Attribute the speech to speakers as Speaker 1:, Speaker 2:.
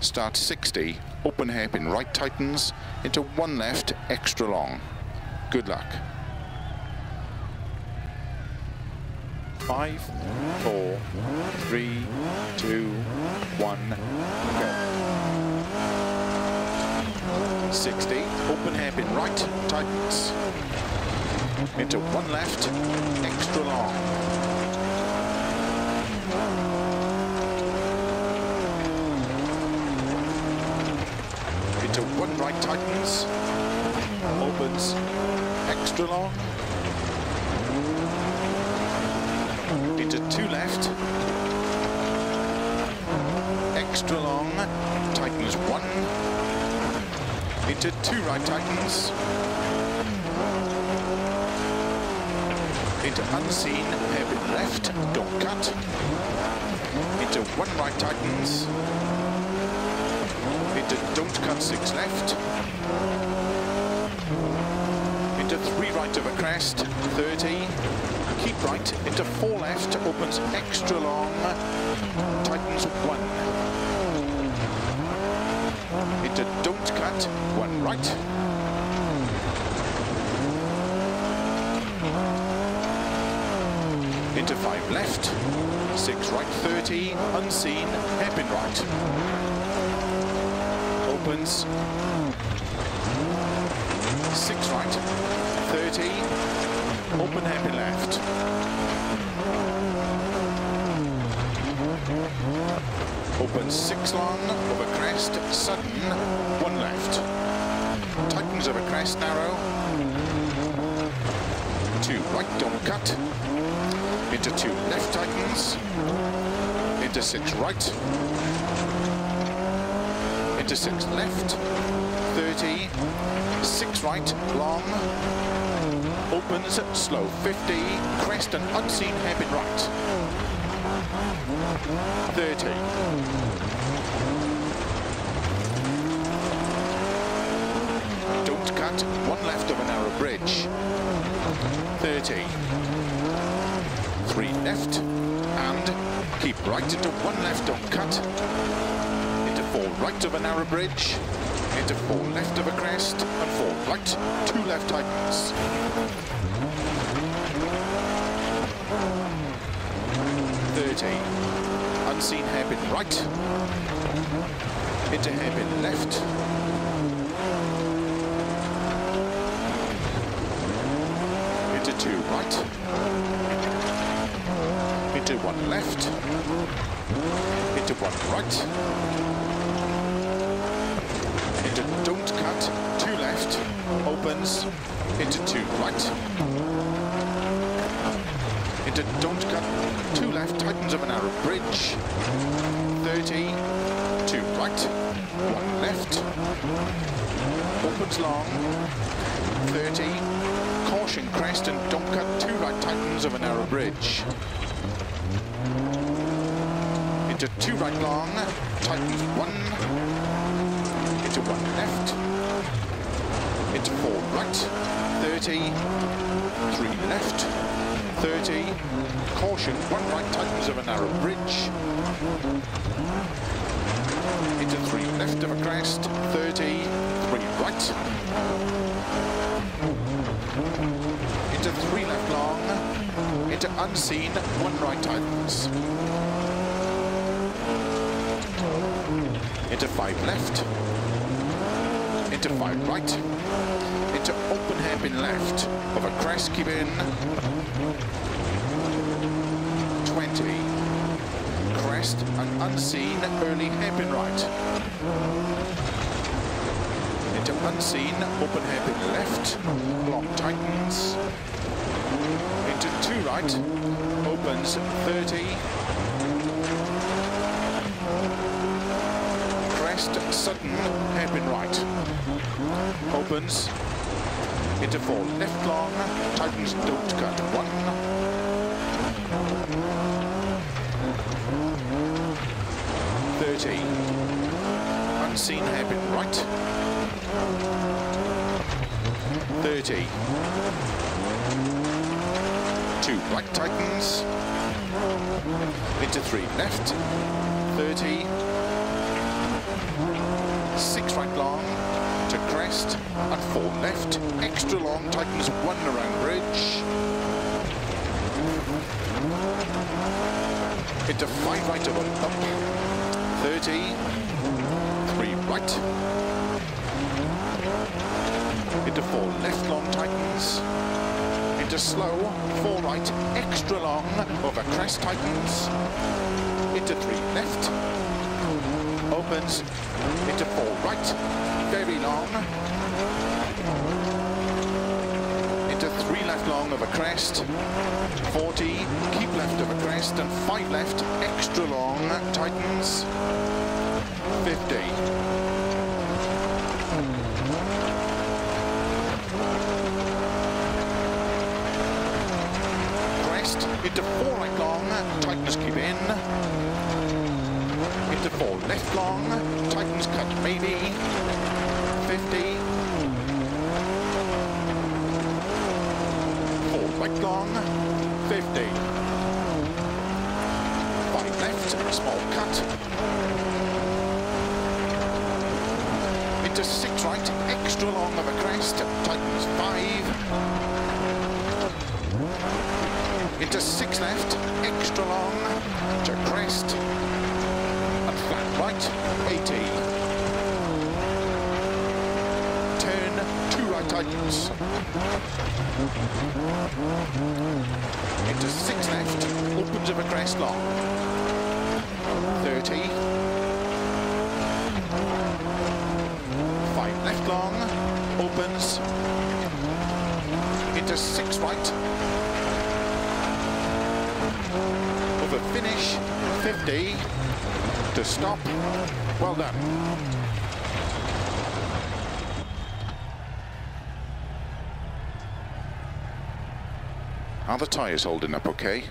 Speaker 1: Start 60, open hairpin right tightens, into one left, extra long. Good luck. Five, four, three, two, one, go. 60, open hairpin right, tightens. Into one left, extra long. Into one tightens. Opens, extra long. Into two left. Extra long, tightens one. Into two right tightens, into unseen, hairpin left, don't cut, into one right into don't cut six left, into three right over crest, 30, keep right, into four left, opens extra long, tightens one, into don't cut, one right. Into five left, six right 30, unseen, hairpin right. Opens, six right, 30, open hairpin left. Opens six long, over crest, sudden, one left. Tightens over crest, narrow. Two right, don't cut. Into two left tightens. Into six right. Into left. 30. Six right, long. Opens, slow, 50. Crest and unseen hairpin right. 30. Don't cut, one left of a narrow bridge. 30. Three left, and keep right into one left, don't cut. Four right of a narrow bridge. Into four left of a crest, and four right, two left tightens. Thirty unseen hairpin right, into hairpin left, into two right, into one left, into one right, into don't cut, two left, opens, into two right, into don't cut, two left, tightens of a narrow bridge, 30, two right, one left, opens long, 30, caution crest and don't cut, two right, tightens of a narrow bridge, into two right long, tightens one, one left, into four right, 30, three left, 30. Caution, one right tightens of a narrow bridge. Into three left of a crest, 30. Three right. Into three left long. Into unseen, one right tightens. Into five left. Into five right? Into open hairpin left of a crest in 20 crest and unseen early hairpin right? Into unseen open hairpin left. Long tightens. Into two right? Opens 30 sudden hairpin right opens into four, left long, Titans don't cut, one. Thirty. Unseen hairpin right. Thirty. Two black Titans Into three left. Thirty. Right long to crest and four left, extra long, tightens one around bridge. Into five right of bump, 30, three right, into four left long tightens, into slow, four right, extra long, over crest tightens, into three left, opens, into four. Right, very long, into three left long of a crest, 40, keep left of a crest, and five left, extra long, tightens, 50. Into four right long, tightens keep in, into four left long, Titans cut maybe, 50, four right long, 50, five left, small cut, into six right, extra long of a crest, Titans five, into six left, extra long, to crest, right, 80. Turn, two right tightens. Into six left, opens of a crest long. 30. Five left long, opens. Into six right, over finish, 50 to stop. Well done. Are the tyres holding up okay?